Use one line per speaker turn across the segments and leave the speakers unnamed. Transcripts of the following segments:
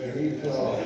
He's, uh,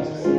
Jesus.